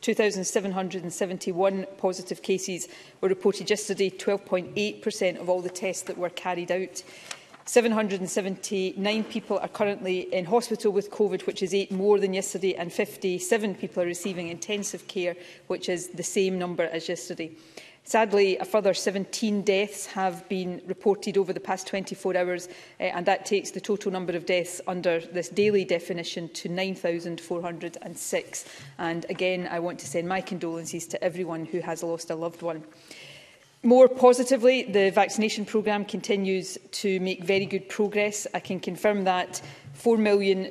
2,771 positive cases were reported yesterday, 12.8% of all the tests that were carried out. 779 people are currently in hospital with COVID, which is eight more than yesterday, and 57 people are receiving intensive care, which is the same number as yesterday. Sadly, a further 17 deaths have been reported over the past 24 hours, uh, and that takes the total number of deaths under this daily definition to 9,406. And again, I want to send my condolences to everyone who has lost a loved one. More positively, the vaccination programme continues to make very good progress. I can confirm that 4 million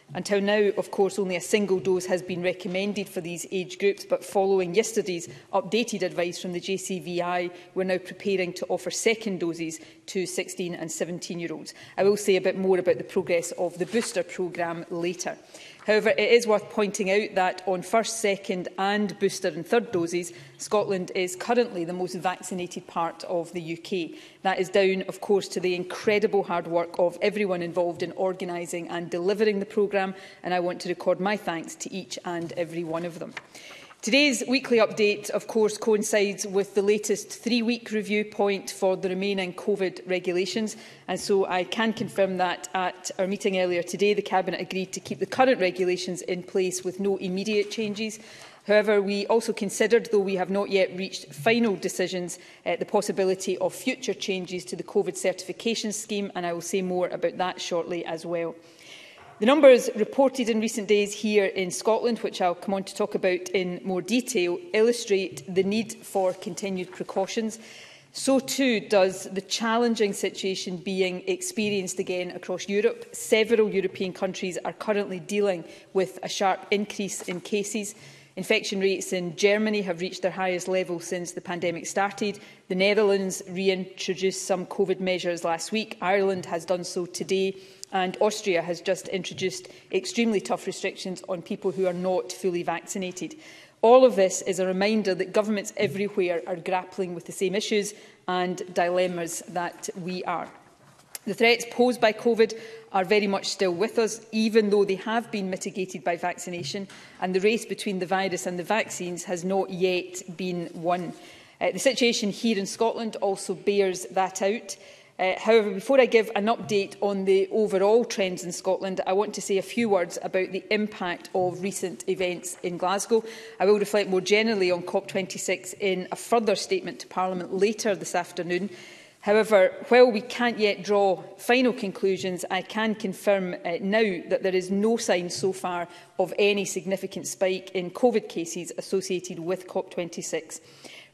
Until now, of course, only a single dose has been recommended for these age groups, but following yesterday's updated advice from the JCVI, we're now preparing to offer second doses to 16 and 17-year-olds. I will say a bit more about the progress of the booster programme later. However, it is worth pointing out that on first, second and booster and third doses, Scotland is currently the most vaccinated part of the UK. That is down, of course, to the incredible hard work of everyone involved in organising and delivering the programme, and I want to record my thanks to each and every one of them. Today's weekly update, of course, coincides with the latest three-week review point for the remaining COVID regulations, and so I can confirm that at our meeting earlier today, the Cabinet agreed to keep the current regulations in place with no immediate changes. However, we also considered, though we have not yet reached final decisions, uh, the possibility of future changes to the COVID certification scheme, and I will say more about that shortly as well. The numbers reported in recent days here in Scotland, which I'll come on to talk about in more detail, illustrate the need for continued precautions. So too does the challenging situation being experienced again across Europe. Several European countries are currently dealing with a sharp increase in cases. Infection rates in Germany have reached their highest level since the pandemic started. The Netherlands reintroduced some COVID measures last week. Ireland has done so today and Austria has just introduced extremely tough restrictions on people who are not fully vaccinated. All of this is a reminder that governments everywhere are grappling with the same issues and dilemmas that we are. The threats posed by COVID are very much still with us, even though they have been mitigated by vaccination, and the race between the virus and the vaccines has not yet been won. Uh, the situation here in Scotland also bears that out. Uh, however, before I give an update on the overall trends in Scotland, I want to say a few words about the impact of recent events in Glasgow. I will reflect more generally on COP26 in a further statement to Parliament later this afternoon. However, while we can't yet draw final conclusions, I can confirm uh, now that there is no sign so far of any significant spike in COVID cases associated with COP26.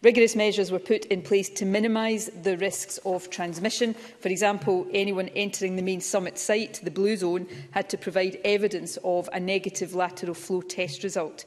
Rigorous measures were put in place to minimise the risks of transmission. For example, anyone entering the main summit site, the Blue Zone, had to provide evidence of a negative lateral flow test result.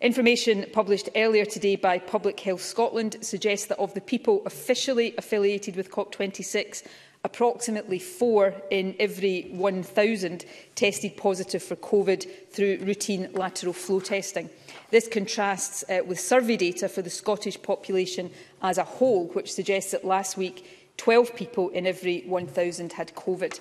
Information published earlier today by Public Health Scotland suggests that of the people officially affiliated with COP26, approximately four in every 1,000 tested positive for COVID through routine lateral flow testing. This contrasts uh, with survey data for the Scottish population as a whole, which suggests that last week 12 people in every 1,000 had COVID.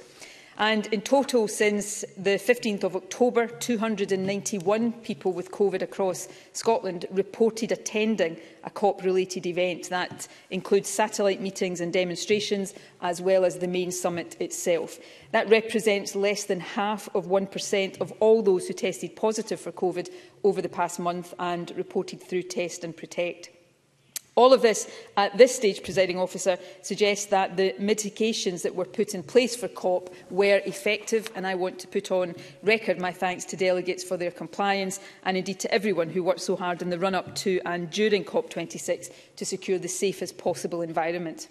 And in total, since the 15th of October, 291 people with COVID across Scotland reported attending a COP-related event. That includes satellite meetings and demonstrations, as well as the main summit itself. That represents less than half of 1% of all those who tested positive for COVID over the past month and reported through Test and Protect. All of this, at this stage, presiding officer, suggests that the mitigations that were put in place for COP were effective, and I want to put on record my thanks to delegates for their compliance, and indeed to everyone who worked so hard in the run-up to and during COP26 to secure the safest possible environment.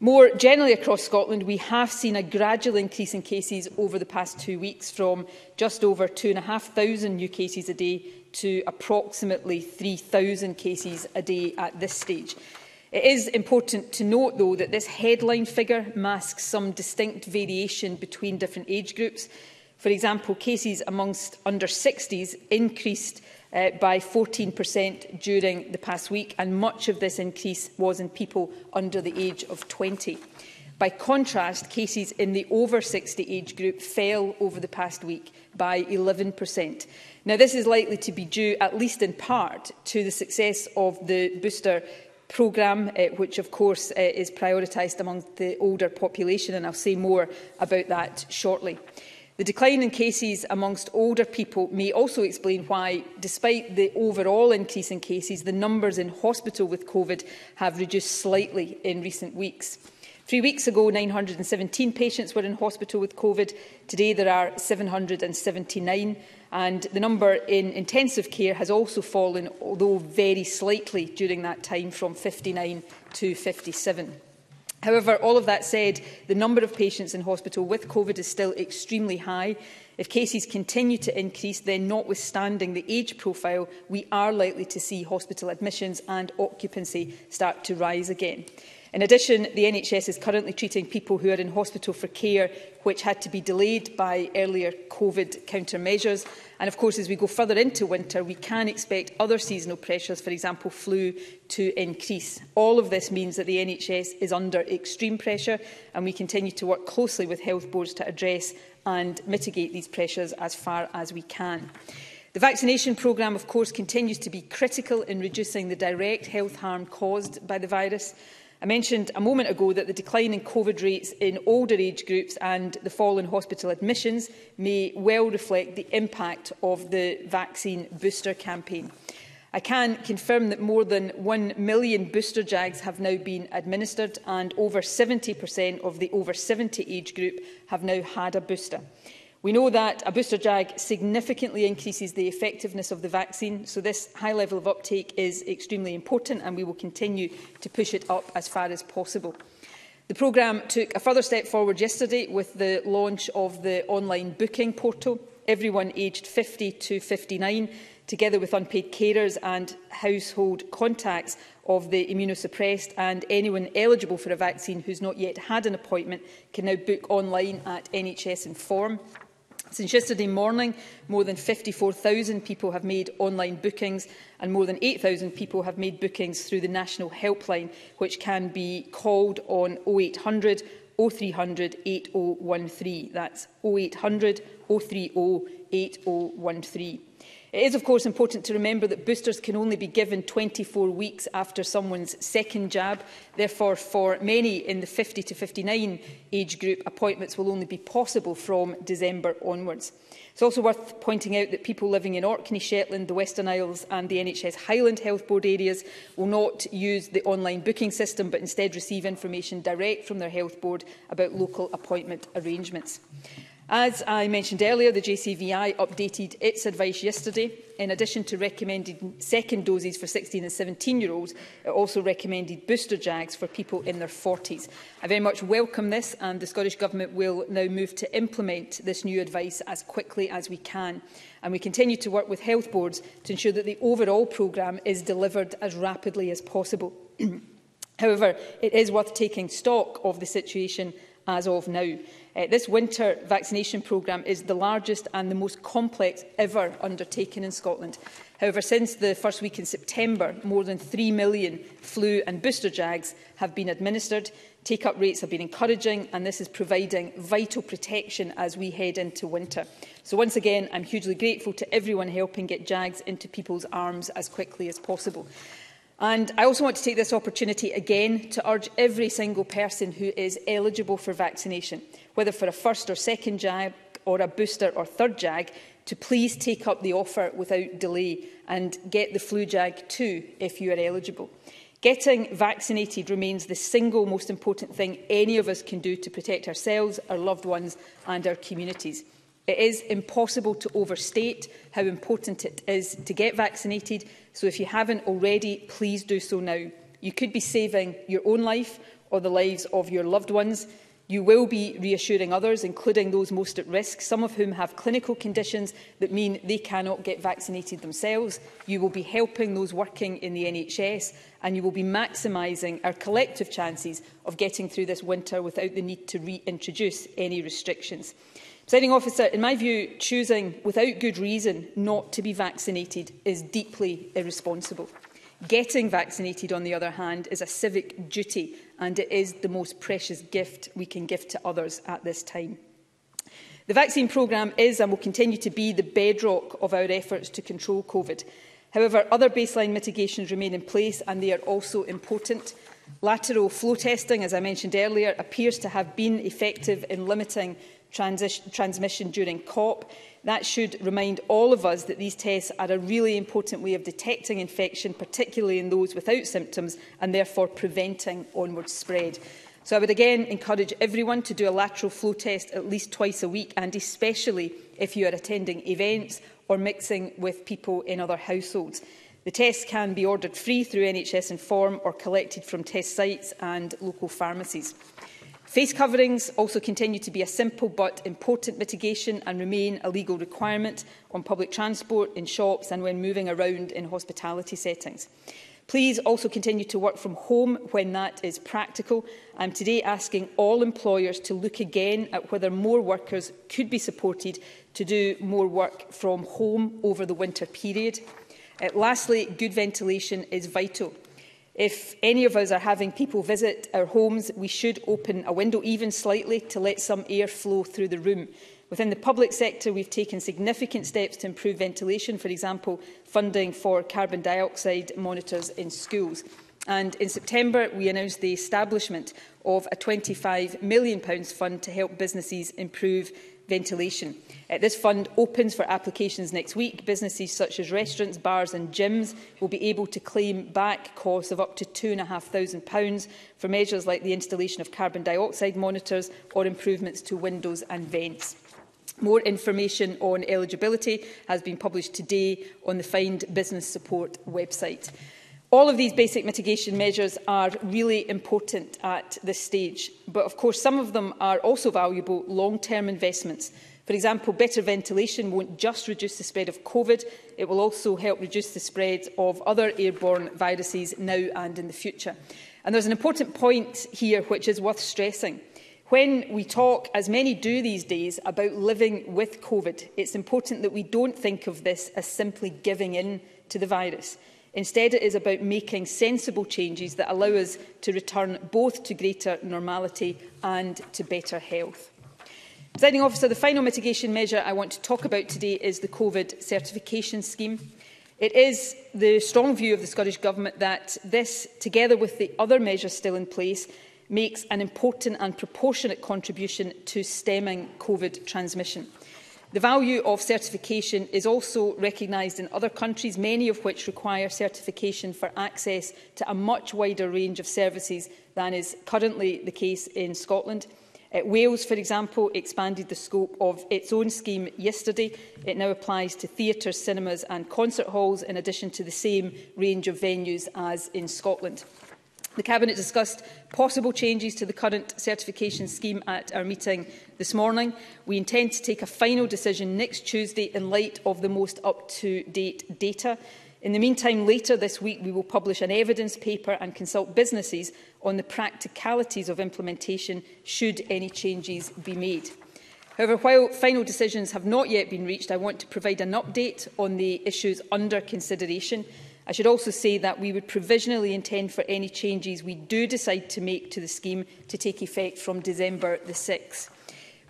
More generally across Scotland, we have seen a gradual increase in cases over the past two weeks from just over 2,500 new cases a day to approximately 3,000 cases a day at this stage. It is important to note, though, that this headline figure masks some distinct variation between different age groups. For example, cases amongst under 60s increased uh, by 14% during the past week, and much of this increase was in people under the age of 20. By contrast, cases in the over 60 age group fell over the past week by 11%. Now, this is likely to be due, at least in part, to the success of the booster programme, uh, which of course uh, is prioritised among the older population, and I'll say more about that shortly. The decline in cases amongst older people may also explain why, despite the overall increase in cases, the numbers in hospital with COVID have reduced slightly in recent weeks. Three weeks ago, 917 patients were in hospital with COVID. Today, there are 779 and the number in intensive care has also fallen, although very slightly during that time, from 59 to 57. However, all of that said, the number of patients in hospital with COVID is still extremely high. If cases continue to increase, then notwithstanding the age profile, we are likely to see hospital admissions and occupancy start to rise again. In addition, the NHS is currently treating people who are in hospital for care which had to be delayed by earlier COVID countermeasures. And of course, as we go further into winter, we can expect other seasonal pressures, for example, flu, to increase. All of this means that the NHS is under extreme pressure and we continue to work closely with health boards to address and mitigate these pressures as far as we can. The vaccination programme, of course, continues to be critical in reducing the direct health harm caused by the virus. I mentioned a moment ago that the decline in COVID rates in older age groups and the fall in hospital admissions may well reflect the impact of the vaccine booster campaign. I can confirm that more than 1 million booster jags have now been administered and over 70% of the over 70 age group have now had a booster. We know that a booster jag significantly increases the effectiveness of the vaccine, so this high level of uptake is extremely important and we will continue to push it up as far as possible. The programme took a further step forward yesterday with the launch of the online booking portal. Everyone aged 50 to 59, together with unpaid carers and household contacts of the immunosuppressed and anyone eligible for a vaccine who's not yet had an appointment can now book online at NHS Inform. Since yesterday morning, more than 54,000 people have made online bookings and more than 8,000 people have made bookings through the National Helpline, which can be called on 0800 0300 8013. That's 0800 030 8013. It is, of course, important to remember that boosters can only be given 24 weeks after someone's second jab. Therefore, for many in the 50 to 59 age group, appointments will only be possible from December onwards. It's also worth pointing out that people living in Orkney, Shetland, the Western Isles and the NHS Highland Health Board areas will not use the online booking system but instead receive information direct from their health board about local appointment arrangements. As I mentioned earlier, the JCVI updated its advice yesterday. In addition to recommending second doses for 16 and 17-year-olds, it also recommended booster jags for people in their 40s. I very much welcome this and the Scottish Government will now move to implement this new advice as quickly as we can. And we continue to work with health boards to ensure that the overall programme is delivered as rapidly as possible. However, it is worth taking stock of the situation as of now. Uh, this winter vaccination programme is the largest and the most complex ever undertaken in Scotland. However, since the first week in September, more than 3 million flu and booster jags have been administered. Take-up rates have been encouraging, and this is providing vital protection as we head into winter. So once again, I'm hugely grateful to everyone helping get jags into people's arms as quickly as possible. And I also want to take this opportunity again to urge every single person who is eligible for vaccination, whether for a first or second jab or a booster or third jag, to please take up the offer without delay and get the flu jag too if you are eligible. Getting vaccinated remains the single most important thing any of us can do to protect ourselves, our loved ones and our communities. It is impossible to overstate how important it is to get vaccinated So if you haven't already, please do so now. You could be saving your own life or the lives of your loved ones. You will be reassuring others, including those most at risk, some of whom have clinical conditions that mean they cannot get vaccinated themselves. You will be helping those working in the NHS and you will be maximising our collective chances of getting through this winter without the need to reintroduce any restrictions. Presiding officer, in my view, choosing without good reason not to be vaccinated is deeply irresponsible. Getting vaccinated, on the other hand, is a civic duty and it is the most precious gift we can give to others at this time. The vaccine programme is and will continue to be the bedrock of our efforts to control COVID. However, other baseline mitigations remain in place and they are also important. Lateral flow testing, as I mentioned earlier, appears to have been effective in limiting transmission during COP. That should remind all of us that these tests are a really important way of detecting infection, particularly in those without symptoms, and therefore preventing onward spread. So I would again encourage everyone to do a lateral flow test at least twice a week, and especially if you are attending events or mixing with people in other households. The tests can be ordered free through NHS Inform or collected from test sites and local pharmacies. Face coverings also continue to be a simple but important mitigation and remain a legal requirement on public transport, in shops and when moving around in hospitality settings. Please also continue to work from home when that is practical. am today asking all employers to look again at whether more workers could be supported to do more work from home over the winter period. Uh, lastly, good ventilation is vital. If any of us are having people visit our homes, we should open a window even slightly to let some air flow through the room. Within the public sector, we've taken significant steps to improve ventilation, for example, funding for carbon dioxide monitors in schools. And in September, we announced the establishment of a £25 million fund to help businesses improve ventilation. Uh, this fund opens for applications next week. Businesses such as restaurants, bars and gyms will be able to claim back costs of up to £2,500 for measures like the installation of carbon dioxide monitors or improvements to windows and vents. More information on eligibility has been published today on the Find Business Support website. All of these basic mitigation measures are really important at this stage, but of course some of them are also valuable long-term investments. For example, better ventilation won't just reduce the spread of COVID, it will also help reduce the spread of other airborne viruses now and in the future. And there's an important point here which is worth stressing. When we talk, as many do these days, about living with COVID, it's important that we don't think of this as simply giving in to the virus. Instead, it is about making sensible changes that allow us to return both to greater normality and to better health. Presiding officer, the final mitigation measure I want to talk about today is the COVID certification scheme. It is the strong view of the Scottish Government that this, together with the other measures still in place, makes an important and proportionate contribution to stemming COVID transmission. The value of certification is also recognised in other countries, many of which require certification for access to a much wider range of services than is currently the case in Scotland. Uh, Wales, for example, expanded the scope of its own scheme yesterday. It now applies to theatres, cinemas and concert halls, in addition to the same range of venues as in Scotland. The Cabinet discussed possible changes to the current certification scheme at our meeting this morning. We intend to take a final decision next Tuesday in light of the most up-to-date data. In the meantime, later this week, we will publish an evidence paper and consult businesses on the practicalities of implementation should any changes be made. However, while final decisions have not yet been reached, I want to provide an update on the issues under consideration. I should also say that we would provisionally intend for any changes we do decide to make to the scheme to take effect from December the 6th.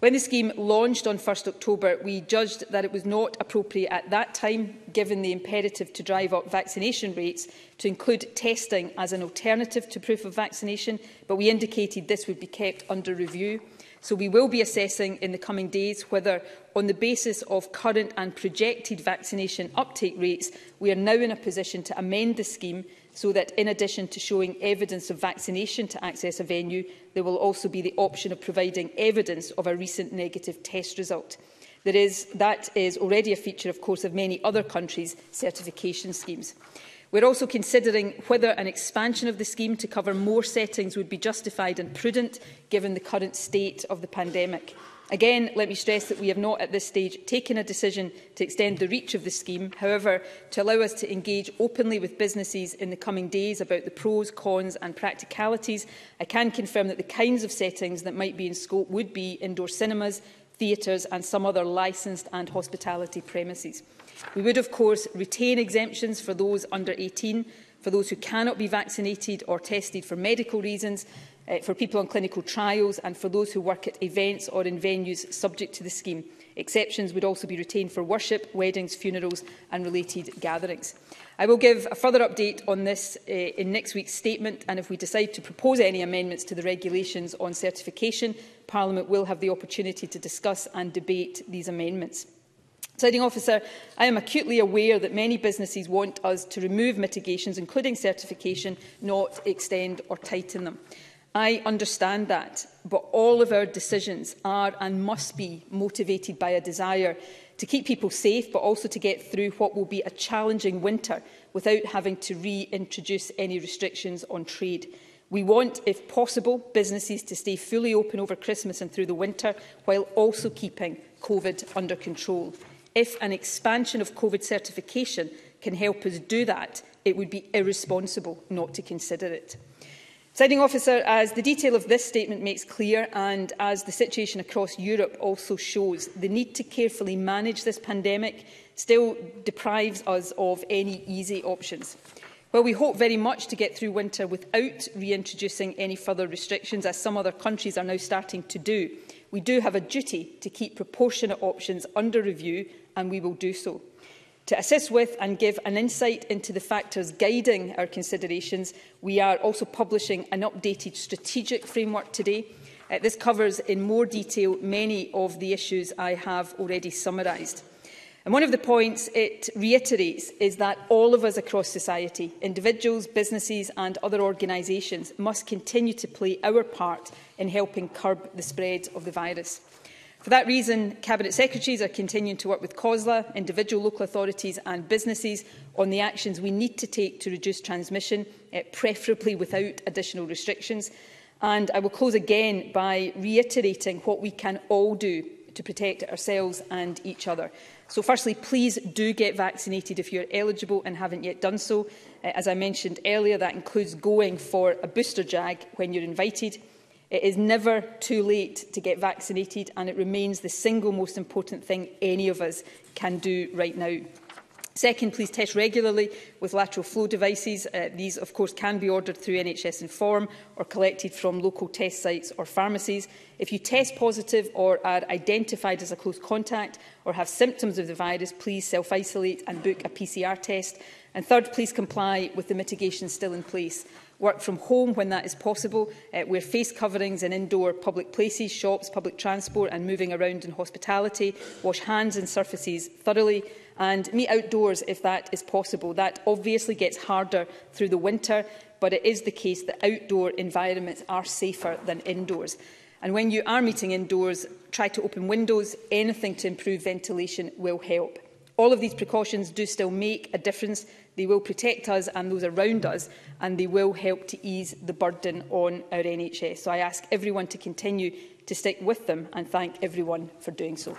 When the scheme launched on 1 October, we judged that it was not appropriate at that time, given the imperative to drive up vaccination rates, to include testing as an alternative to proof of vaccination, but we indicated this would be kept under review. So we will be assessing in the coming days whether, on the basis of current and projected vaccination uptake rates, we are now in a position to amend the scheme so that, in addition to showing evidence of vaccination to access a venue, there will also be the option of providing evidence of a recent negative test result. There is, that is already a feature, of course, of many other countries' certification schemes. We're also considering whether an expansion of the scheme to cover more settings would be justified and prudent, given the current state of the pandemic. Again, let me stress that we have not at this stage taken a decision to extend the reach of the scheme, however, to allow us to engage openly with businesses in the coming days about the pros, cons and practicalities. I can confirm that the kinds of settings that might be in scope would be indoor cinemas, theatres and some other licensed and hospitality premises. We would, of course, retain exemptions for those under 18, for those who cannot be vaccinated or tested for medical reasons, uh, for people on clinical trials and for those who work at events or in venues subject to the scheme. Exceptions would also be retained for worship, weddings, funerals and related gatherings. I will give a further update on this uh, in next week's statement and if we decide to propose any amendments to the regulations on certification, Parliament will have the opportunity to discuss and debate these amendments. Presiding officer, I am acutely aware that many businesses want us to remove mitigations, including certification, not extend or tighten them. I understand that, but all of our decisions are and must be motivated by a desire to keep people safe, but also to get through what will be a challenging winter without having to reintroduce any restrictions on trade. We want, if possible, businesses to stay fully open over Christmas and through the winter, while also keeping COVID under control. If an expansion of COVID certification can help us do that, it would be irresponsible not to consider it. Signing officer, as the detail of this statement makes clear and as the situation across Europe also shows, the need to carefully manage this pandemic still deprives us of any easy options. While we hope very much to get through winter without reintroducing any further restrictions, as some other countries are now starting to do, we do have a duty to keep proportionate options under review and we will do so. To assist with and give an insight into the factors guiding our considerations, we are also publishing an updated strategic framework today. Uh, this covers in more detail many of the issues I have already summarised. And one of the points it reiterates is that all of us across society, individuals, businesses and other organisations, must continue to play our part in helping curb the spread of the virus. For that reason, Cabinet Secretaries are continuing to work with COSLA, individual local authorities and businesses on the actions we need to take to reduce transmission, uh, preferably without additional restrictions. And I will close again by reiterating what we can all do to protect ourselves and each other. So firstly, please do get vaccinated if you're eligible and haven't yet done so. Eh, as I mentioned earlier, that includes going for a booster jag when you're invited. It is never too late to get vaccinated and it remains the single most important thing any of us can do right now. Second, please test regularly with lateral flow devices. Uh, these, of course, can be ordered through NHS Inform or collected from local test sites or pharmacies. If you test positive or are identified as a close contact or have symptoms of the virus, please self-isolate and book a PCR test. And third, please comply with the mitigation still in place work from home when that is possible, uh, wear face coverings in indoor public places, shops, public transport and moving around in hospitality, wash hands and surfaces thoroughly and meet outdoors if that is possible. That obviously gets harder through the winter, but it is the case that outdoor environments are safer than indoors. And when you are meeting indoors, try to open windows. Anything to improve ventilation will help. All of these precautions do still make a difference They will protect us and those around us, and they will help to ease the burden on our NHS. So I ask everyone to continue to stick with them and thank everyone for doing so.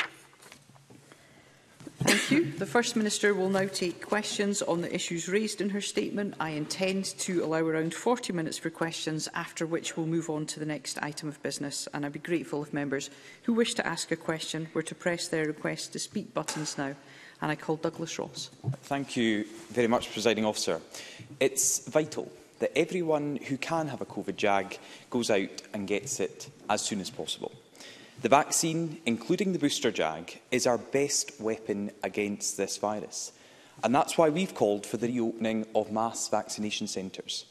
Thank you. The First Minister will now take questions on the issues raised in her statement. I intend to allow around 40 minutes for questions, after which we'll move on to the next item of business. And I'd be grateful if members who wish to ask a question were to press their request to speak buttons now and I call Douglas Ross. Thank you very much, Presiding Officer. It's vital that everyone who can have a COVID jag goes out and gets it as soon as possible. The vaccine, including the booster jag, is our best weapon against this virus. And that's why we've called for the reopening of mass vaccination centres.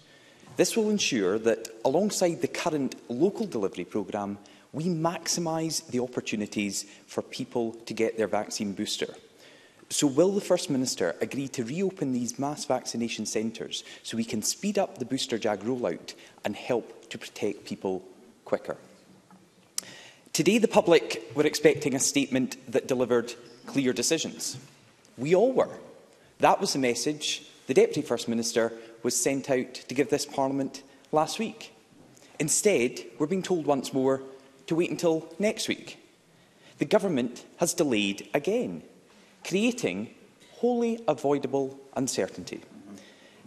This will ensure that, alongside the current local delivery programme, we maximise the opportunities for people to get their vaccine booster. So will the First Minister agree to reopen these mass vaccination centres so we can speed up the booster jag rollout and help to protect people quicker? Today, the public were expecting a statement that delivered clear decisions. We all were. That was the message the Deputy First Minister was sent out to give this Parliament last week. Instead, we're being told once more to wait until next week. The government has delayed again creating wholly avoidable uncertainty.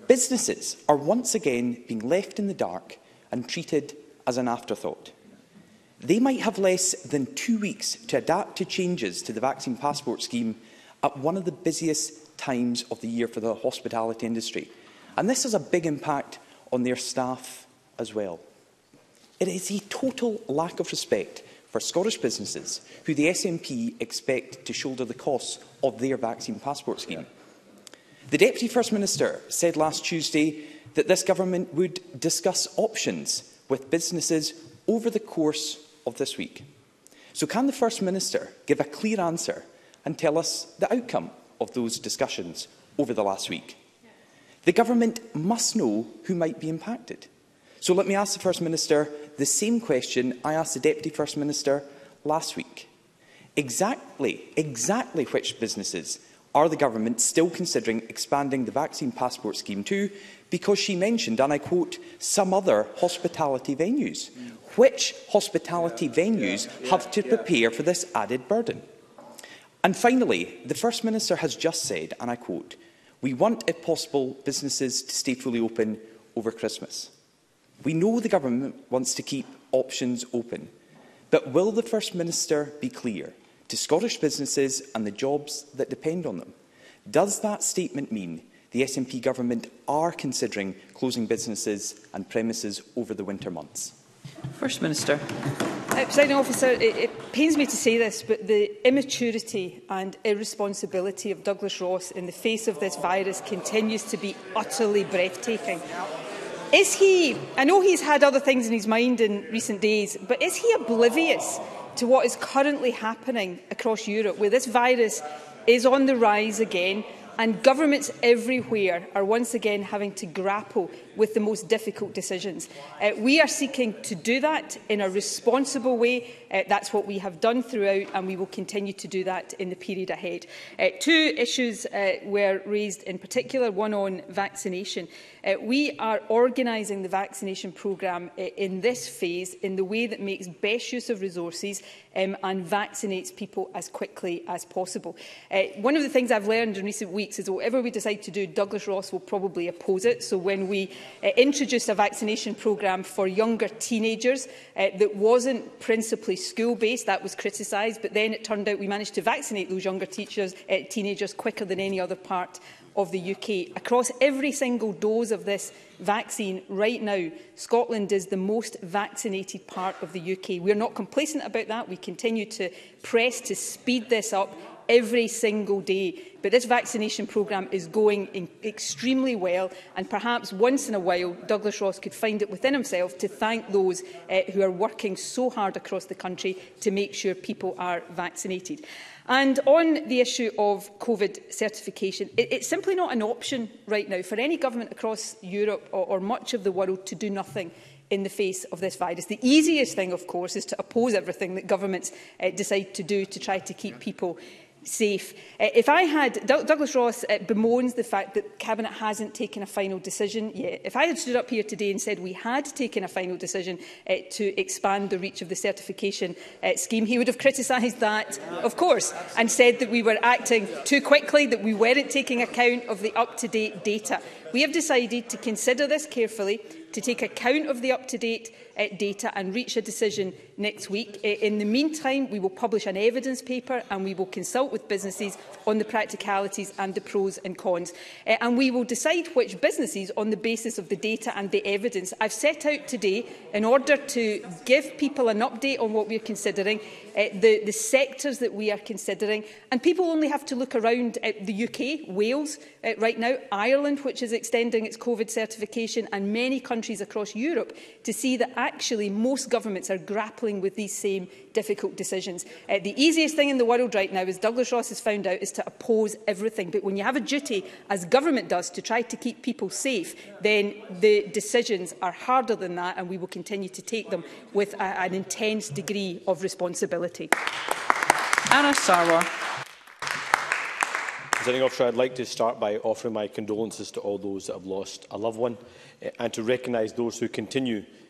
Businesses are once again being left in the dark and treated as an afterthought. They might have less than two weeks to adapt to changes to the vaccine passport scheme at one of the busiest times of the year for the hospitality industry. And this has a big impact on their staff as well. It is a total lack of respect for Scottish businesses who the SNP expect to shoulder the costs of their vaccine passport scheme. The Deputy First Minister said last Tuesday that this government would discuss options with businesses over the course of this week. So can the First Minister give a clear answer and tell us the outcome of those discussions over the last week? The government must know who might be impacted. So let me ask the First Minister the same question I asked the Deputy First Minister last week. Exactly, exactly which businesses are the government still considering expanding the vaccine passport scheme to because she mentioned, and I quote, some other hospitality venues. Mm. Which hospitality yeah, venues yeah, have to yeah. prepare for this added burden? And finally, the First Minister has just said, and I quote, we want, if possible, businesses to stay fully open over Christmas. We know the government wants to keep options open, but will the First Minister be clear to Scottish businesses and the jobs that depend on them? Does that statement mean the SNP government are considering closing businesses and premises over the winter months? First Minister. Uh, Presiding officer, it, it pains me to say this, but the immaturity and irresponsibility of Douglas Ross in the face of this virus continues to be utterly breathtaking. Is he, I know he's had other things in his mind in recent days, but is he oblivious to what is currently happening across Europe, where this virus is on the rise again and governments everywhere are once again having to grapple with the most difficult decisions. Uh, we are seeking to do that in a responsible way. Uh, that's what we have done throughout and we will continue to do that in the period ahead. Uh, two issues uh, were raised in particular, one on vaccination. Uh, we are organising the vaccination programme uh, in this phase in the way that makes best use of resources um, and vaccinates people as quickly as possible. Uh, one of the things I've learned in recent weeks is whatever we decide to do, Douglas Ross will probably oppose it. So when we uh, introduced a vaccination programme for younger teenagers uh, that wasn't principally school-based. That was criticised, but then it turned out we managed to vaccinate those younger teachers, uh, teenagers quicker than any other part of the UK. Across every single dose of this vaccine right now, Scotland is the most vaccinated part of the UK. We're not complacent about that. We continue to press to speed this up every single day. But this vaccination programme is going in extremely well and perhaps once in a while Douglas Ross could find it within himself to thank those uh, who are working so hard across the country to make sure people are vaccinated. And on the issue of COVID certification, it, it's simply not an option right now for any government across Europe or, or much of the world to do nothing in the face of this virus. The easiest thing, of course, is to oppose everything that governments uh, decide to do to try to keep people safe. Uh, if I had, D Douglas Ross uh, bemoans the fact that Cabinet hasn't taken a final decision yet. If I had stood up here today and said we had taken a final decision uh, to expand the reach of the certification uh, scheme, he would have criticised that, of course, and said that we were acting too quickly, that we weren't taking account of the up-to-date data. We have decided to consider this carefully, to take account of the up-to-date uh, data and reach a decision next week. Uh, in the meantime, we will publish an evidence paper and we will consult with businesses on the practicalities and the pros and cons. Uh, and we will decide which businesses on the basis of the data and the evidence. I've set out today, in order to give people an update on what we're considering, uh, the, the sectors that we are considering. And people only have to look around at the UK, Wales, uh, right now. Ireland, which is extending its COVID certification, and many countries across Europe to see that actually most governments are grappling with these same difficult decisions. Uh, the easiest thing in the world right now, as Douglas Ross has found out, is to oppose everything. But when you have a duty, as government does, to try to keep people safe, then the decisions are harder than that, and we will continue to take them with a, an intense degree of responsibility. Anna Sarwar. Presiding Officer, I'd like to start by offering my condolences to all those that have lost a loved one uh, and to recognise those who continue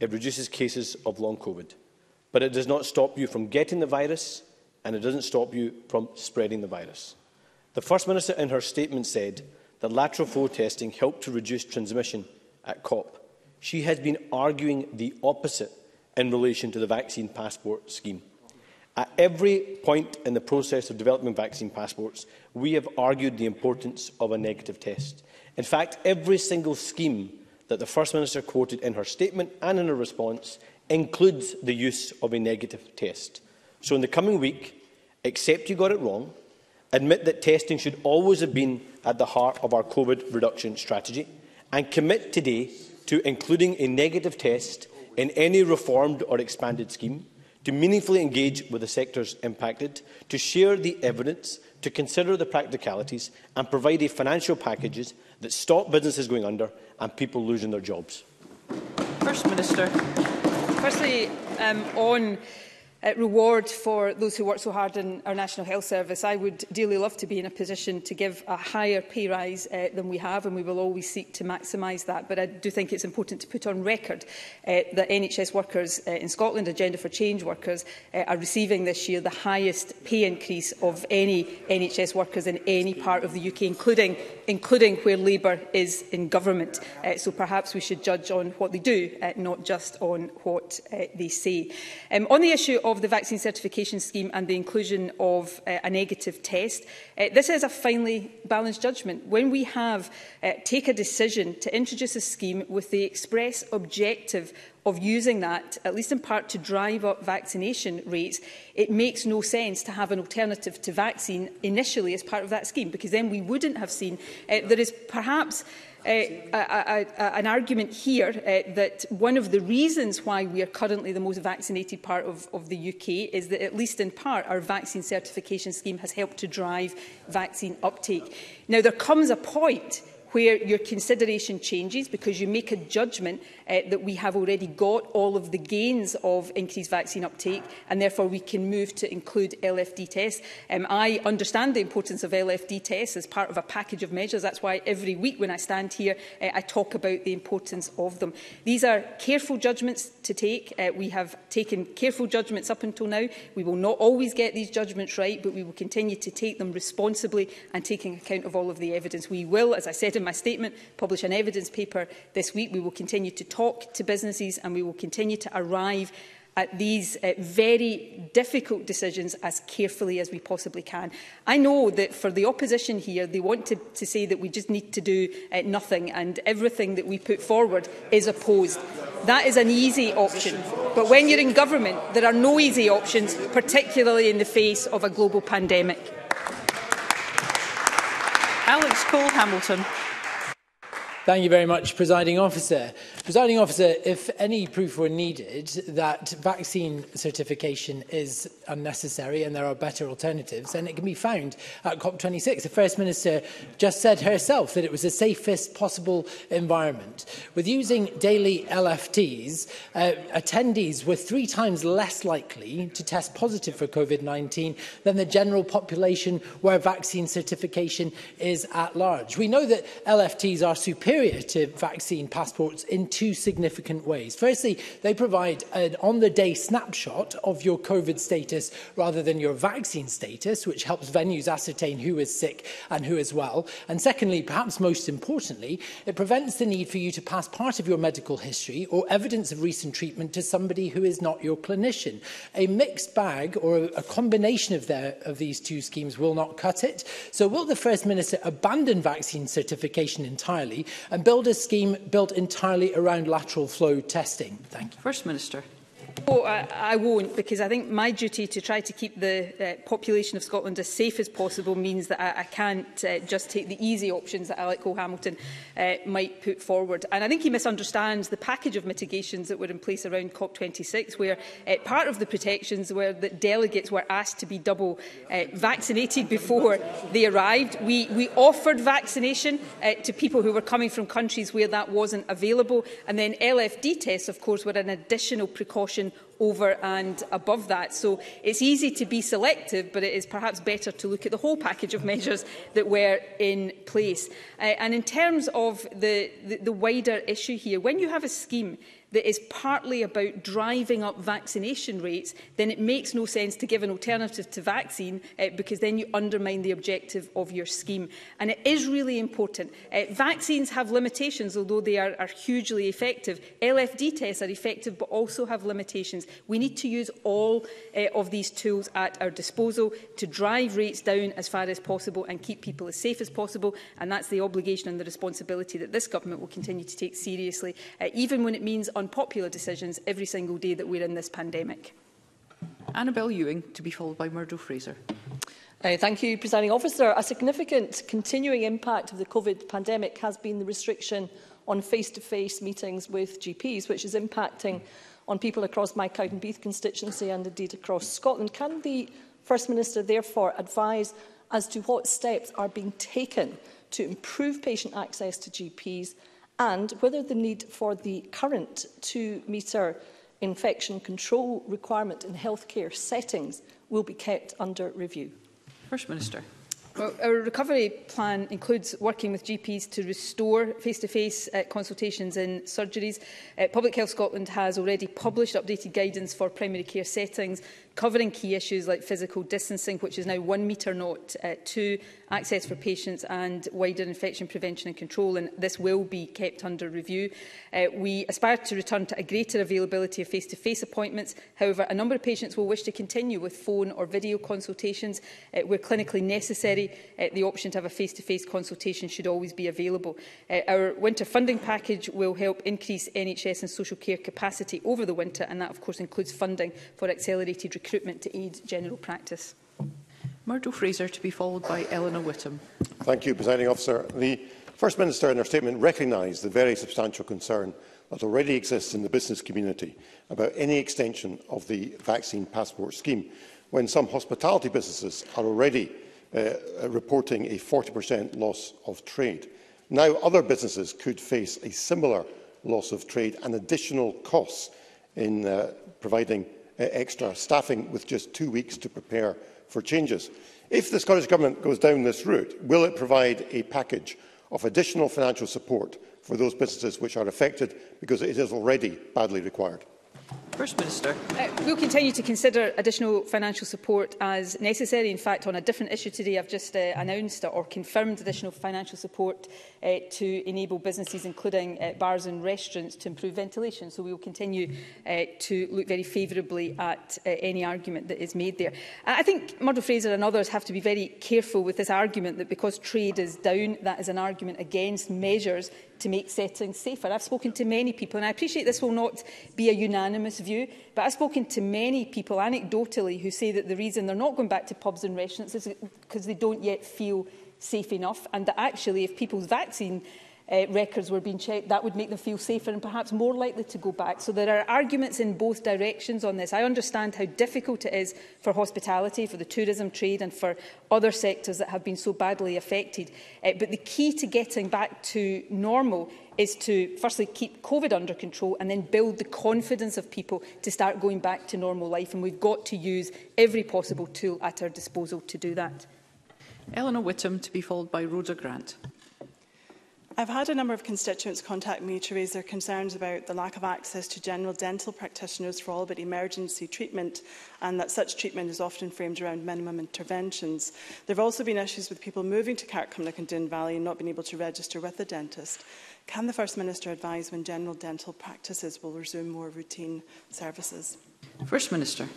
it reduces cases of long COVID. But it does not stop you from getting the virus and it doesn't stop you from spreading the virus. The First Minister in her statement said that lateral flow testing helped to reduce transmission at COP. She has been arguing the opposite in relation to the vaccine passport scheme. At every point in the process of developing vaccine passports, we have argued the importance of a negative test. In fact, every single scheme that the First Minister quoted in her statement and in her response includes the use of a negative test. So in the coming week, accept you got it wrong, admit that testing should always have been at the heart of our COVID reduction strategy, and commit today to including a negative test in any reformed or expanded scheme, to meaningfully engage with the sectors impacted, to share the evidence, to consider the practicalities and provide a financial packages that stop businesses going under and people losing their jobs. First Minister. Firstly, um, on uh, reward for those who work so hard in our National Health Service. I would dearly love to be in a position to give a higher pay rise uh, than we have, and we will always seek to maximise that. But I do think it's important to put on record uh, that NHS workers uh, in Scotland, Agenda for Change workers, uh, are receiving this year the highest pay increase of any NHS workers in any part of the UK, including, including where Labour is in government. Uh, so perhaps we should judge on what they do, uh, not just on what uh, they say. Um, on the issue of of the vaccine certification scheme and the inclusion of uh, a negative test. Uh, this is a finely balanced judgment. When we have uh, take a decision to introduce a scheme with the express objective of using that, at least in part to drive up vaccination rates, it makes no sense to have an alternative to vaccine initially as part of that scheme, because then we wouldn't have seen. Uh, there is perhaps Eh, a, a, a, an argument here uh, that one of the reasons why we are currently the most vaccinated part of, of the UK is that, at least in part, our vaccine certification scheme has helped to drive vaccine uptake. Now, there comes a point where your consideration changes because you make a judgment uh, that we have already got all of the gains of increased vaccine uptake and therefore we can move to include LFD tests. Um, I understand the importance of LFD tests as part of a package of measures. That's why every week when I stand here, uh, I talk about the importance of them. These are careful judgments to take. Uh, we have taken careful judgments up until now. We will not always get these judgments right, but we will continue to take them responsibly and taking account of all of the evidence. We will, as I said in in my statement, publish an evidence paper this week. We will continue to talk to businesses and we will continue to arrive at these uh, very difficult decisions as carefully as we possibly can. I know that for the opposition here, they want to, to say that we just need to do uh, nothing and everything that we put forward is opposed. That is an easy option. But when you're in government, there are no easy options, particularly in the face of a global pandemic. Alex Cole Hamilton. Thank you very much, Presiding Officer. Presiding Officer, if any proof were needed that vaccine certification is unnecessary and there are better alternatives, then it can be found at COP26. The First Minister just said herself that it was the safest possible environment. With using daily LFTs, uh, attendees were three times less likely to test positive for COVID-19 than the general population where vaccine certification is at large. We know that LFTs are superior to vaccine passports in two significant ways. Firstly, they provide an on-the-day snapshot of your COVID status rather than your vaccine status, which helps venues ascertain who is sick and who is well. And secondly, perhaps most importantly, it prevents the need for you to pass part of your medical history or evidence of recent treatment to somebody who is not your clinician. A mixed bag or a combination of, their, of these two schemes will not cut it. So will the First Minister abandon vaccine certification entirely and build a scheme built entirely around lateral flow testing? Thank you. First Minister. Oh, I, won't, because I think my duty to try to keep the uh, population of Scotland as safe as possible means that I, I can't uh, just take the easy options that Alec cole uh, might put forward. And I think he misunderstands the package of mitigations that were in place around COP26, where uh, part of the protections were that delegates were asked to be double uh, vaccinated before they arrived. We, we offered vaccination uh, to people who were coming from countries where that wasn't available. And then LFD tests, of course, were an additional precaution option over and above that. So it's easy to be selective, but it is perhaps better to look at the whole package of measures that were in place. Uh, and in terms of the, the, the wider issue here, when you have a scheme that is partly about driving up vaccination rates, then it makes no sense to give an alternative to vaccine uh, because then you undermine the objective of your scheme. And it is really important. Uh, vaccines have limitations, although they are, are hugely effective. LFD tests are effective but also have limitations. We need to use all uh, of these tools at our disposal to drive rates down as far as possible and keep people as safe as possible. And that's the obligation and the responsibility that this government will continue to take seriously, uh, even when it means unpopular decisions every single day that we're in this pandemic. Annabel Ewing, to be followed by Murdo Fraser. Uh, thank you, Presiding Officer. A significant continuing impact of the COVID pandemic has been the restriction on face-to-face -face meetings with GPs, which is impacting on people across my Beath constituency and indeed across Scotland. Can the First Minister therefore advise as to what steps are being taken to improve patient access to GPs and whether the need for the current two-metre infection control requirement in healthcare settings will be kept under review. First Minister. Well, our recovery plan includes working with GPs to restore face-to-face -face, uh, consultations in surgeries. Uh, Public Health Scotland has already published updated guidance for primary care settings, covering key issues like physical distancing, which is now one metre, not uh, two, access for patients and wider infection prevention and control, and this will be kept under review. Uh, we aspire to return to a greater availability of face-to-face -face appointments. However, a number of patients will wish to continue with phone or video consultations. Uh, where clinically necessary, uh, the option to have a face-to-face -face consultation should always be available. Uh, our winter funding package will help increase NHS and social care capacity over the winter, and that, of course, includes funding for accelerated recruitment to aid general practice. Murdo Fraser to be followed by Eleanor Whittam. Thank you, Presiding Officer. The First Minister in her statement recognised the very substantial concern that already exists in the business community about any extension of the vaccine passport scheme, when some hospitality businesses are already uh, reporting a 40% loss of trade. Now other businesses could face a similar loss of trade and additional costs in uh, providing uh, extra staffing with just two weeks to prepare for changes. If the Scottish Government goes down this route, will it provide a package of additional financial support for those businesses which are affected because it is already badly required? First Minister. Uh, we'll continue to consider additional financial support as necessary. In fact, on a different issue today, I've just uh, announced or confirmed additional financial support uh, to enable businesses, including uh, bars and restaurants, to improve ventilation. So we will continue uh, to look very favourably at uh, any argument that is made there. Uh, I think Murdo Fraser and others have to be very careful with this argument that because trade is down, that is an argument against measures to make settings safer. I've spoken to many people, and I appreciate this will not be a unanimous view, but I've spoken to many people anecdotally who say that the reason they're not going back to pubs and restaurants is because they don't yet feel safe enough, and that actually if people's vaccine uh, records were being checked, that would make them feel safer and perhaps more likely to go back. So there are arguments in both directions on this. I understand how difficult it is for hospitality, for the tourism trade and for other sectors that have been so badly affected. Uh, but the key to getting back to normal is to firstly keep COVID under control and then build the confidence of people to start going back to normal life. And we've got to use every possible tool at our disposal to do that. Eleanor Whittam to be followed by Rhoda Grant. I've had a number of constituents contact me to raise their concerns about the lack of access to general dental practitioners for all but emergency treatment and that such treatment is often framed around minimum interventions. There have also been issues with people moving to Carrickcumnock and Dinn Valley and not being able to register with a dentist. Can the First Minister advise when general dental practices will resume more routine services? First Minister.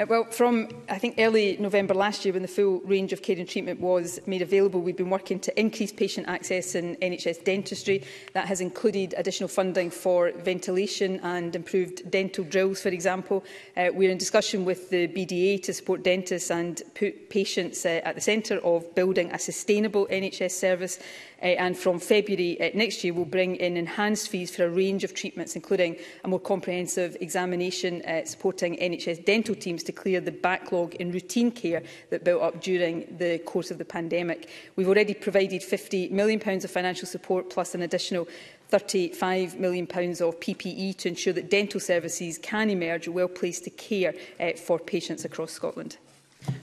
Uh, well, from I think early November last year, when the full range of care and treatment was made available, we've been working to increase patient access in NHS dentistry. That has included additional funding for ventilation and improved dental drills, for example. Uh, we're in discussion with the BDA to support dentists and put patients uh, at the centre of building a sustainable NHS service uh, and from February uh, next year will bring in enhanced fees for a range of treatments, including a more comprehensive examination uh, supporting NHS dental teams to clear the backlog in routine care that built up during the course of the pandemic. We've already provided £50 million of financial support plus an additional £35 million of PPE to ensure that dental services can emerge well placed to care uh, for patients across Scotland.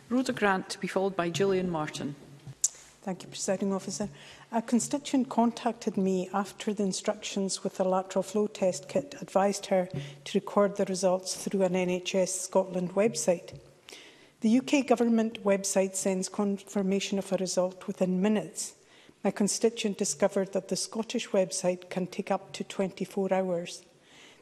Rhoda Grant to be followed by Gillian Martin. Thank you, Presiding Officer. A constituent contacted me after the instructions with the lateral flow test kit advised her to record the results through an NHS Scotland website. The UK government website sends confirmation of a result within minutes. My constituent discovered that the Scottish website can take up to 24 hours.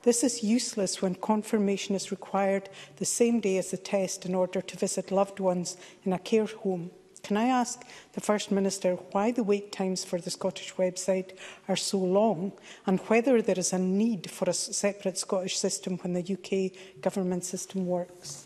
This is useless when confirmation is required the same day as the test in order to visit loved ones in a care home. Can I ask the First Minister why the wait times for the Scottish website are so long and whether there is a need for a separate Scottish system when the UK government system works?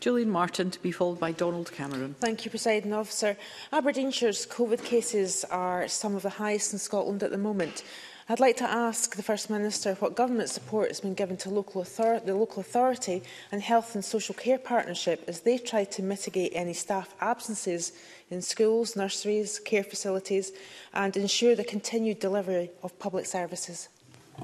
Julian Martin to be followed by Donald Cameron. Thank you, President Officer. Aberdeenshire's COVID cases are some of the highest in Scotland at the moment. I'd like to ask the First Minister what government support has been given to local the local authority and health and social care partnership as they try to mitigate any staff absences in schools, nurseries, care facilities and ensure the continued delivery of public services.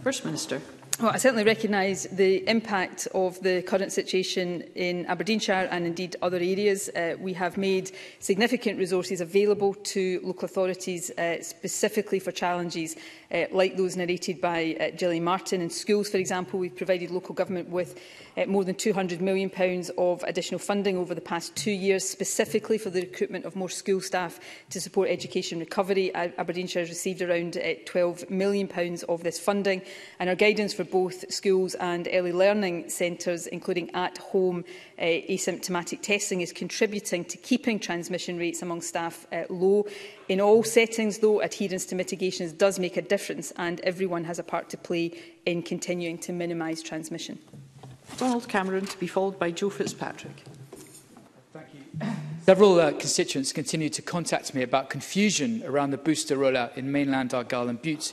First Minister. Well, I certainly recognise the impact of the current situation in Aberdeenshire and indeed other areas. Uh, we have made significant resources available to local authorities uh, specifically for challenges uh, like those narrated by uh, Gillian Martin. In schools, for example, we've provided local government with uh, more than £200 million pounds of additional funding over the past two years, specifically for the recruitment of more school staff to support education recovery. Aberdeenshire has received around uh, £12 million pounds of this funding, and our guidance for both schools and early learning centres, including at-home uh, asymptomatic testing, is contributing to keeping transmission rates among staff uh, low. In all settings, though, adherence to mitigations does make a difference and everyone has a part to play in continuing to minimise transmission. Donald Cameron to be followed by Joe Fitzpatrick. Thank you. Several uh, constituents continue to contact me about confusion around the booster rollout in mainland Argyll and Butte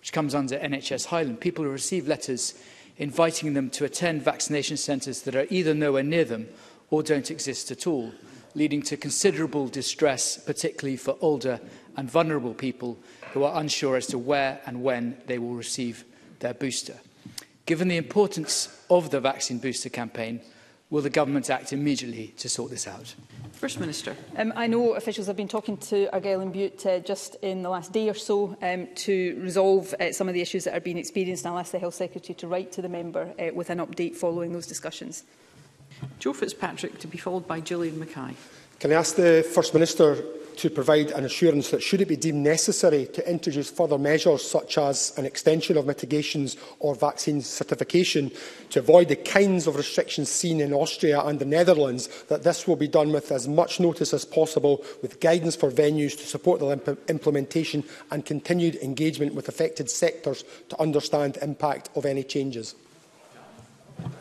which comes under NHS Highland, people who receive letters inviting them to attend vaccination centres that are either nowhere near them or don't exist at all, leading to considerable distress, particularly for older and vulnerable people who are unsure as to where and when they will receive their booster. Given the importance of the vaccine booster campaign, Will the government act immediately to sort this out? First Minister. Um, I know officials have been talking to Argyll and Butte uh, just in the last day or so um, to resolve uh, some of the issues that are being experienced. And I'll ask the Health Secretary to write to the member uh, with an update following those discussions. Joe Fitzpatrick to be followed by Gillian Mackay. Can I ask the First Minister to provide an assurance that should it be deemed necessary to introduce further measures such as an extension of mitigations or vaccine certification to avoid the kinds of restrictions seen in Austria and the Netherlands, that this will be done with as much notice as possible with guidance for venues to support the imp implementation and continued engagement with affected sectors to understand impact of any changes.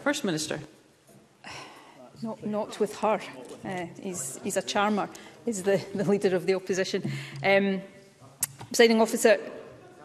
First Minister. Not, not with her. Uh, he's, he's a charmer is the, the Leader of the Opposition. Um, signing Officer,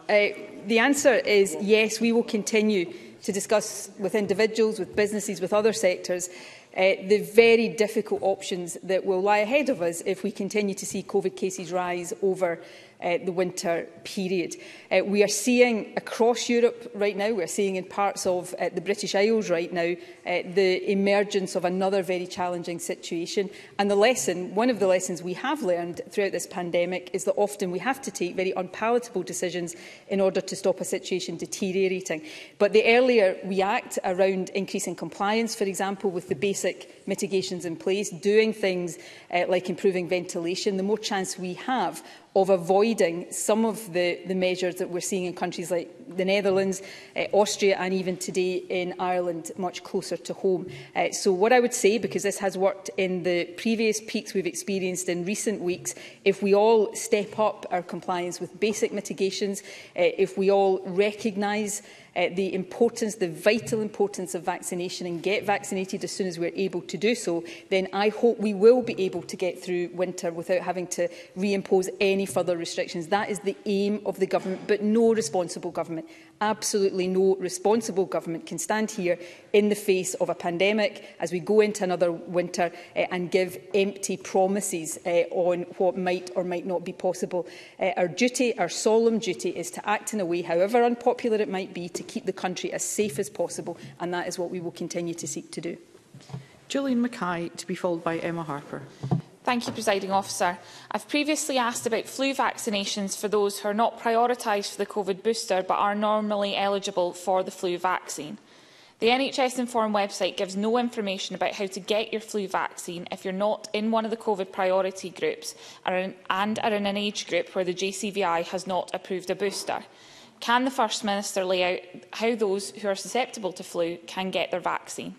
uh, the answer is yes, we will continue to discuss with individuals, with businesses, with other sectors, uh, the very difficult options that will lie ahead of us if we continue to see COVID cases rise over uh, the winter period. Uh, we are seeing across Europe right now, we're seeing in parts of uh, the British Isles right now, uh, the emergence of another very challenging situation. And the lesson, one of the lessons we have learned throughout this pandemic is that often we have to take very unpalatable decisions in order to stop a situation deteriorating. But the earlier we act around increasing compliance, for example, with the basic mitigations in place, doing things uh, like improving ventilation, the more chance we have of avoiding some of the, the measures that we're seeing in countries like the Netherlands, uh, Austria and even today in Ireland much closer to home. Uh, so what I would say, because this has worked in the previous peaks we've experienced in recent weeks, if we all step up our compliance with basic mitigations, uh, if we all recognise uh, the importance, the vital importance of vaccination and get vaccinated as soon as we're able to do so, then I hope we will be able to get through winter without having to reimpose any further restrictions. That is the aim of the government, but no responsible government Absolutely no responsible government can stand here in the face of a pandemic as we go into another winter uh, and give empty promises uh, on what might or might not be possible. Uh, our duty, our solemn duty, is to act in a way, however unpopular it might be, to keep the country as safe as possible, and that is what we will continue to seek to do. Julian Mackay, to be followed by Emma Harper. Thank you, Presiding Officer. I've previously asked about flu vaccinations for those who are not prioritised for the COVID booster but are normally eligible for the flu vaccine. The NHS Inform website gives no information about how to get your flu vaccine if you're not in one of the COVID priority groups and are in an age group where the JCVI has not approved a booster. Can the First Minister lay out how those who are susceptible to flu can get their vaccine?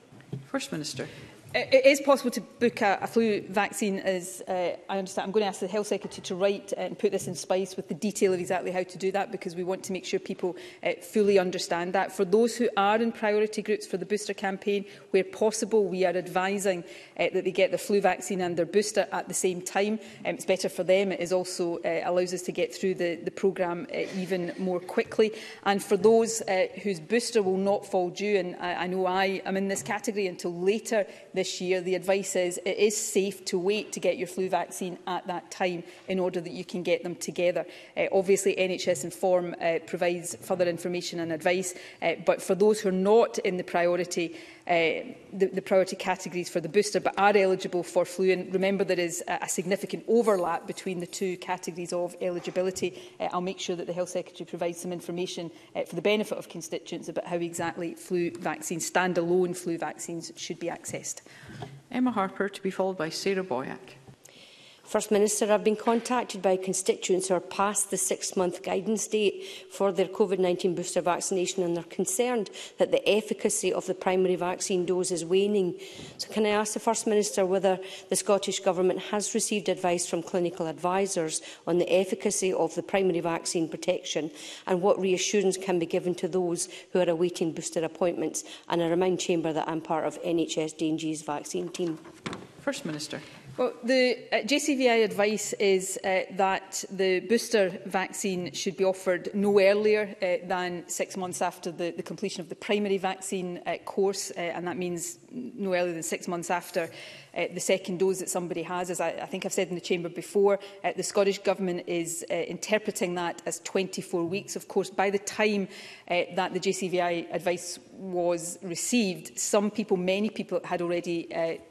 First Minister. It is possible to book a, a flu vaccine, as uh, I understand. I'm going to ask the Health Secretary to write and put this in spice with the detail of exactly how to do that, because we want to make sure people uh, fully understand that. For those who are in priority groups for the booster campaign, where possible, we are advising uh, that they get the flu vaccine and their booster at the same time. Um, it's better for them. It is also uh, allows us to get through the, the programme uh, even more quickly. And for those uh, whose booster will not fall due, and I, I know I am in this category until later this year. The advice is it is safe to wait to get your flu vaccine at that time in order that you can get them together. Uh, obviously, NHS Inform uh, provides further information and advice, uh, but for those who are not in the priority Eh, the, the priority categories for the booster but are eligible for flu. And remember, there is a, a significant overlap between the two categories of eligibility. Uh, I'll make sure that the Health Secretary provides some information uh, for the benefit of constituents about how exactly flu vaccines, standalone flu vaccines, should be accessed. Emma Harper, to be followed by Sarah Boyack. First Minister, I've been contacted by constituents who are past the six-month guidance date for their COVID-19 booster vaccination and they're concerned that the efficacy of the primary vaccine dose is waning. So can I ask the First Minister whether the Scottish Government has received advice from clinical advisers on the efficacy of the primary vaccine protection and what reassurance can be given to those who are awaiting booster appointments? And I remind Chamber that I'm part of NHS DNG's vaccine team. First Minister. Well, the uh, JCVI advice is uh, that the booster vaccine should be offered no earlier uh, than six months after the, the completion of the primary vaccine uh, course, uh, and that means no earlier than six months after uh, the second dose that somebody has. As I, I think I've said in the Chamber before, uh, the Scottish Government is uh, interpreting that as 24 weeks. Of course, by the time uh, that the JCVI advice was received, some people, many people, had already uh,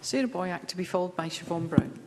Sarah Boyack to be followed by Siobhan Brown.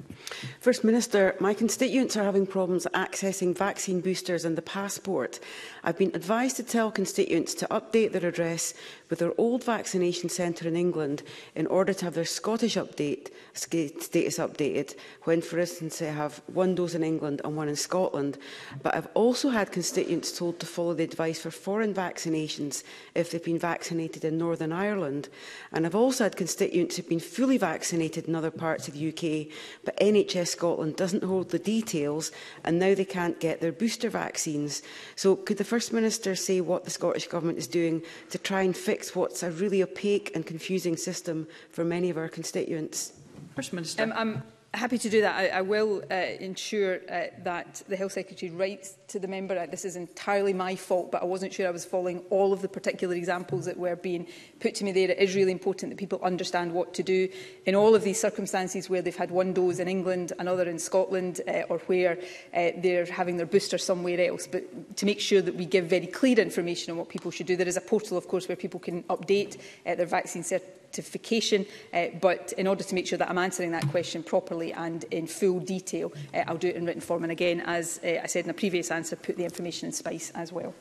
First Minister, my constituents are having problems accessing vaccine boosters and the passport. I've been advised to tell constituents to update their address with their old vaccination centre in England in order to have their Scottish update, status updated when, for instance, they have one dose in England and one in Scotland. But I've also had constituents told to follow the advice for foreign vaccinations if they've been vaccinated in Northern Ireland. And I've also had constituents who've been fully vaccinated in other parts of the UK but NHS Scotland doesn't hold the details and now they can't get their booster vaccines. So could the First Minister say what the Scottish Government is doing to try and fix what's a really opaque and confusing system for many of our constituents? First Minister. Um, I'm happy to do that. I, I will uh, ensure uh, that the Health Secretary writes to the member, uh, this is entirely my fault, but I wasn't sure I was following all of the particular examples that were being put to me there. It is really important that people understand what to do in all of these circumstances where they've had one dose in England, another in Scotland, uh, or where uh, they're having their booster somewhere else. But to make sure that we give very clear information on what people should do, there is a portal, of course, where people can update uh, their vaccine certification, uh, but in order to make sure that I'm answering that question properly and in full detail, uh, I'll do it in written form. And again, as uh, I said in a previous answer put the information in space as well.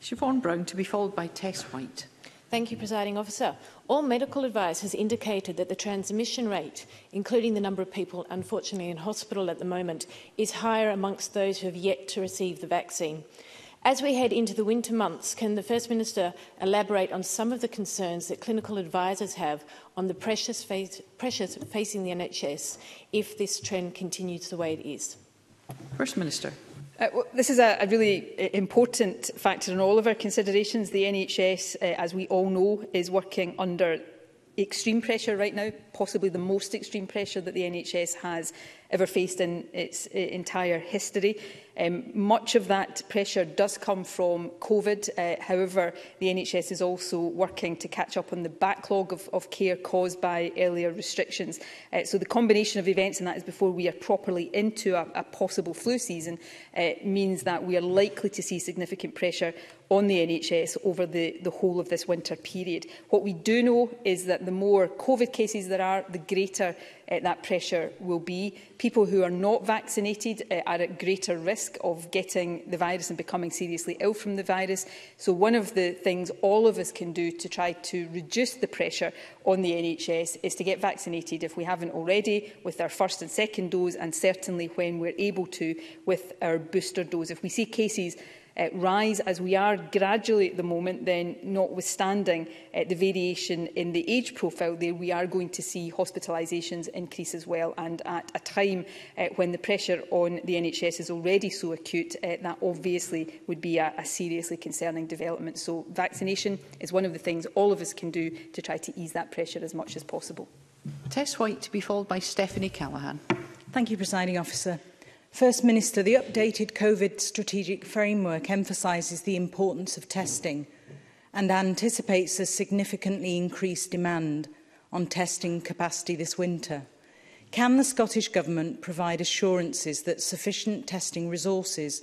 Siobhan Brown to be followed by Tess White. Thank you, Presiding Officer. All medical advice has indicated that the transmission rate, including the number of people unfortunately in hospital at the moment, is higher amongst those who have yet to receive the vaccine. As we head into the winter months, can the First Minister elaborate on some of the concerns that clinical advisers have on the pressures, face, pressures facing the NHS if this trend continues the way it is? First Minister. Uh, well, this is a, a really uh, important factor in all of our considerations. The NHS, uh, as we all know, is working under extreme pressure right now, possibly the most extreme pressure that the NHS has ever faced in its uh, entire history. Um, much of that pressure does come from COVID. Uh, however, the NHS is also working to catch up on the backlog of, of care caused by earlier restrictions. Uh, so the combination of events, and that is before we are properly into a, a possible flu season, uh, means that we are likely to see significant pressure on the NHS over the, the whole of this winter period. What we do know is that the more COVID cases there are, the greater uh, that pressure will be. People who are not vaccinated uh, are at greater risk risk of getting the virus and becoming seriously ill from the virus. So one of the things all of us can do to try to reduce the pressure on the NHS is to get vaccinated if we haven't already with our first and second dose and certainly when we're able to with our booster dose. If we see cases uh, rise as we are gradually at the moment, then notwithstanding uh, the variation in the age profile there, we are going to see hospitalisations increase as well. And at a time uh, when the pressure on the NHS is already so acute, uh, that obviously would be a, a seriously concerning development. So vaccination is one of the things all of us can do to try to ease that pressure as much as possible. Tess White to be followed by Stephanie Callaghan. Thank you, Presiding Officer. First Minister, the updated COVID strategic framework emphasises the importance of testing and anticipates a significantly increased demand on testing capacity this winter. Can the Scottish Government provide assurances that sufficient testing resources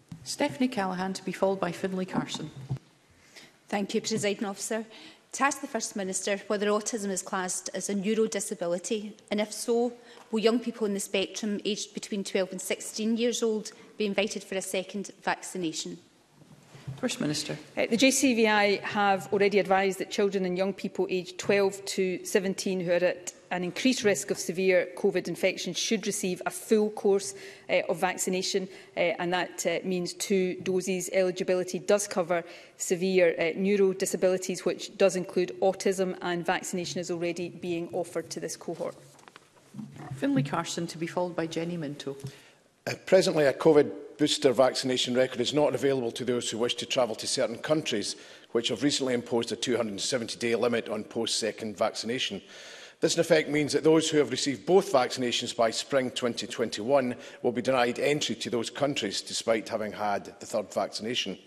Stephanie Callaghan to be followed by Finlay Carson. Thank you, President Officer to ask the First Minister whether autism is classed as a neurodisability, and if so, will young people in the spectrum aged between 12 and 16 years old be invited for a second vaccination? First Minister. Uh, the JCVI have already advised that children and young people aged 12 to 17 who are at an increased risk of severe COVID infection should receive a full course uh, of vaccination, uh, and that uh, means two doses. Eligibility does cover severe uh, neuro disabilities, which does include autism, and vaccination is already being offered to this cohort. Finlay Carson to be followed by Jenny Minto. Uh, presently, a COVID booster vaccination record is not available to those who wish to travel to certain countries, which have recently imposed a 270-day limit on post-second vaccination. This in effect means that those who have received both vaccinations by spring 2021 will be denied entry to those countries despite having had the third vaccination.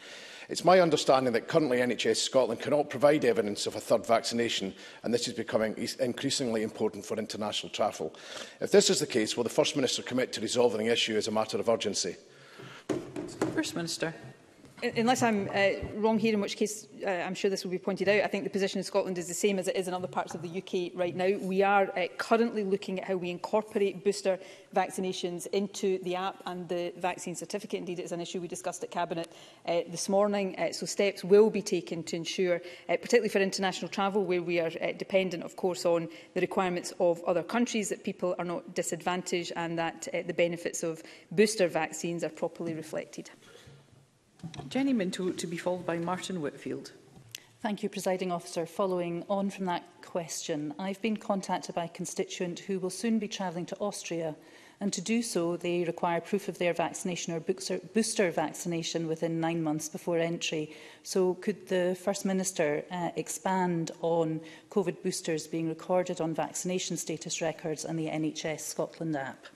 It's my understanding that currently NHS Scotland cannot provide evidence of a third vaccination, and this is becoming increasingly important for international travel. If this is the case, will the First Minister commit to resolving the issue as a matter of urgency? First Minister. Unless I'm uh, wrong here, in which case uh, I'm sure this will be pointed out, I think the position in Scotland is the same as it is in other parts of the UK right now. We are uh, currently looking at how we incorporate booster vaccinations into the app and the vaccine certificate. Indeed, it's an issue we discussed at Cabinet uh, this morning. Uh, so steps will be taken to ensure, uh, particularly for international travel, where we are uh, dependent, of course, on the requirements of other countries, that people are not disadvantaged and that uh, the benefits of booster vaccines are properly reflected. Jenny Minto to be followed by Martin Whitfield. Thank you, Presiding Officer. Following on from that question, I've been contacted by a constituent who will soon be travelling to Austria and to do so they require proof of their vaccination or booster vaccination within nine months before entry. So could the First Minister uh, expand on COVID boosters being recorded on vaccination status records and the NHS Scotland app?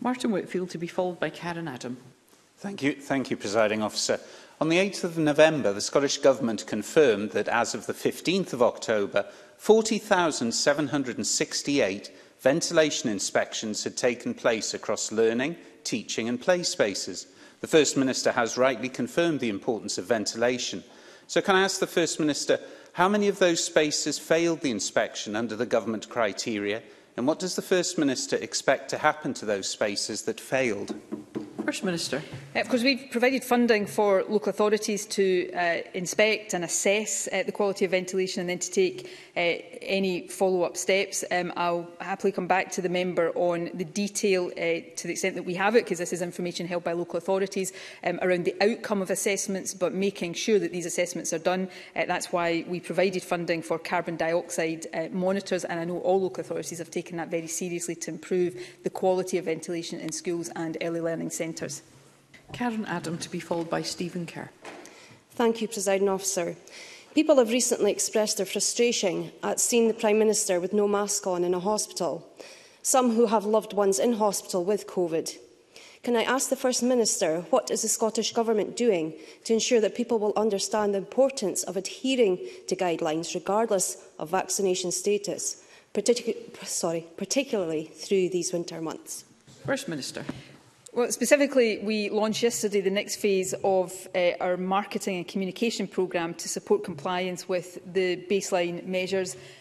Martin Whitfield to be followed by Karen Adam. Thank you, thank you presiding officer. On the 8th of November, the Scottish Government confirmed that as of the 15th of October, 40,768 ventilation inspections had taken place across learning, teaching and play spaces. The First Minister has rightly confirmed the importance of ventilation. So can I ask the First Minister, how many of those spaces failed the inspection under the government criteria and what does the First Minister expect to happen to those spaces that failed? First Minister. Uh, of course, we've provided funding for local authorities to uh, inspect and assess uh, the quality of ventilation and then to take uh, any follow-up steps. Um, I'll happily come back to the member on the detail uh, to the extent that we have it, because this is information held by local authorities um, around the outcome of assessments, but making sure that these assessments are done. Uh, that's why we provided funding for carbon dioxide uh, monitors, and I know all local authorities have taken that very seriously to improve the quality of ventilation in schools and early learning centres centres. Karen Adam to be followed by Stephen Kerr. Thank you, President Officer. People have recently expressed their frustration at seeing the Prime Minister with no mask on in a hospital, some who have loved ones in hospital with COVID. Can I ask the First Minister what is the Scottish Government doing to ensure that people will understand the importance of adhering to guidelines regardless of vaccination status, particu sorry, particularly through these winter months? First Minister. Well, specifically, we launched yesterday the next phase of uh, our marketing and communication programme to support compliance with the baseline measures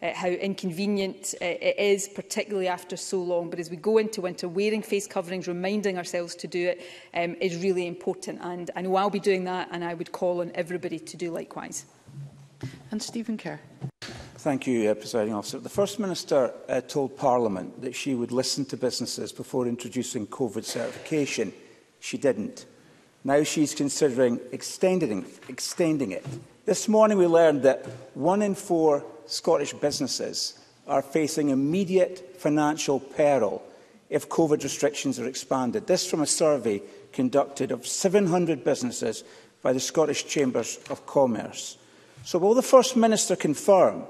uh, how inconvenient uh, it is, particularly after so long. But as we go into winter, wearing face coverings, reminding ourselves to do it, um, is really important. And I know I'll be doing that, and and I would call on everybody to do likewise. And Stephen Kerr. Thank you, uh, Presiding Officer. The First Minister uh, told Parliament that she would listen to businesses before introducing COVID certification. She didn't. Now she's considering extending, extending it. This morning we learned that one in four Scottish businesses are facing immediate financial peril if COVID restrictions are expanded. This from a survey conducted of 700 businesses by the Scottish Chambers of Commerce. So will the First Minister confirm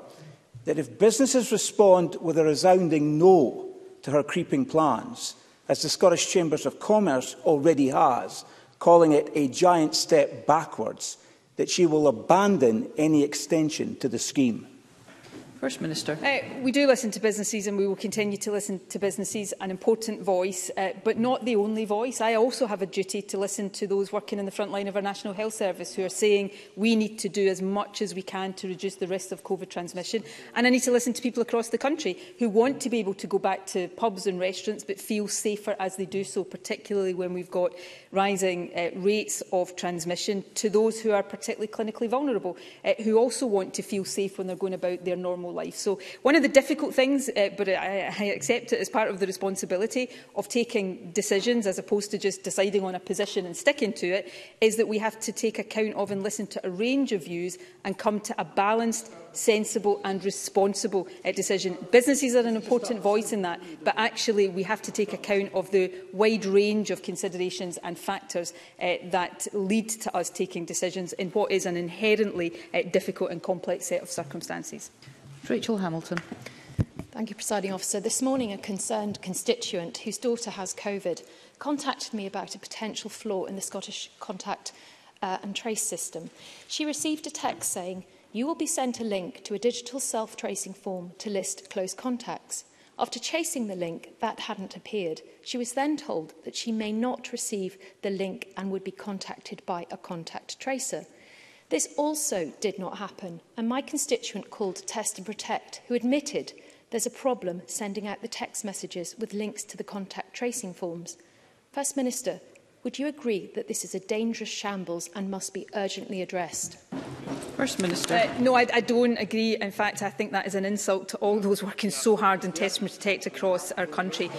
that if businesses respond with a resounding no to her creeping plans, as the Scottish Chambers of Commerce already has, calling it a giant step backwards, that she will abandon any extension to the scheme? First Minister. Uh, we do listen to businesses and we will continue to listen to businesses, an important voice, uh, but not the only voice. I also have a duty to listen to those working in the front line of our National Health Service who are saying we need to do as much as we can to reduce the risk of COVID transmission. And I need to listen to people across the country who want to be able to go back to pubs and restaurants but feel safer as they do so, particularly when we've got rising uh, rates of transmission to those who are particularly clinically vulnerable, uh, who also want to feel safe when they're going about their normal whole life. So one of the difficult things, uh, but I, I accept it as part of the responsibility of taking decisions as opposed to just deciding on a position and sticking to it, is that we have to take account of and listen to a range of views and come to a balanced sensible and responsible uh, decision. Businesses are an important voice in that, but actually we have to take account of the wide range of considerations and factors uh, that lead to us taking decisions in what is an inherently uh, difficult and complex set of circumstances. Rachel Hamilton. Thank you, Presiding Officer. This morning, a concerned constituent whose daughter has COVID contacted me about a potential flaw in the Scottish contact uh, and trace system. She received a text saying, you will be sent a link to a digital self-tracing form to list close contacts. After chasing the link, that hadn't appeared. She was then told that she may not receive the link and would be contacted by a contact tracer. This also did not happen, and my constituent called Test and Protect, who admitted there's a problem sending out the text messages with links to the contact tracing forms. First Minister, would you agree that this is a dangerous shambles and must be urgently addressed? First Minister. Uh, no, I, I don't agree. In fact, I think that is an insult to all those working so hard in Test and Protect across our country.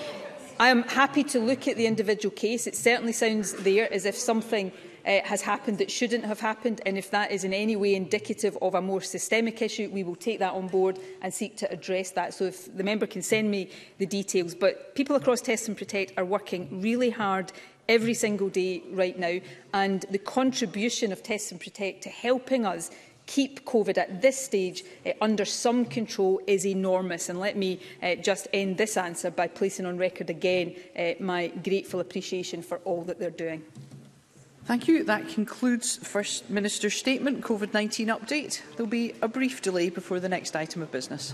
I am happy to look at the individual case. It certainly sounds there as if something uh, has happened that shouldn't have happened. And if that is in any way indicative of a more systemic issue, we will take that on board and seek to address that. So if the member can send me the details. But people across Test and Protect are working really hard every single day right now. And the contribution of Test and Protect to helping us keep COVID at this stage uh, under some control is enormous. And let me uh, just end this answer by placing on record again uh, my grateful appreciation for all that they're doing. Thank you. That concludes First Minister's statement, COVID-19 update. There will be a brief delay before the next item of business.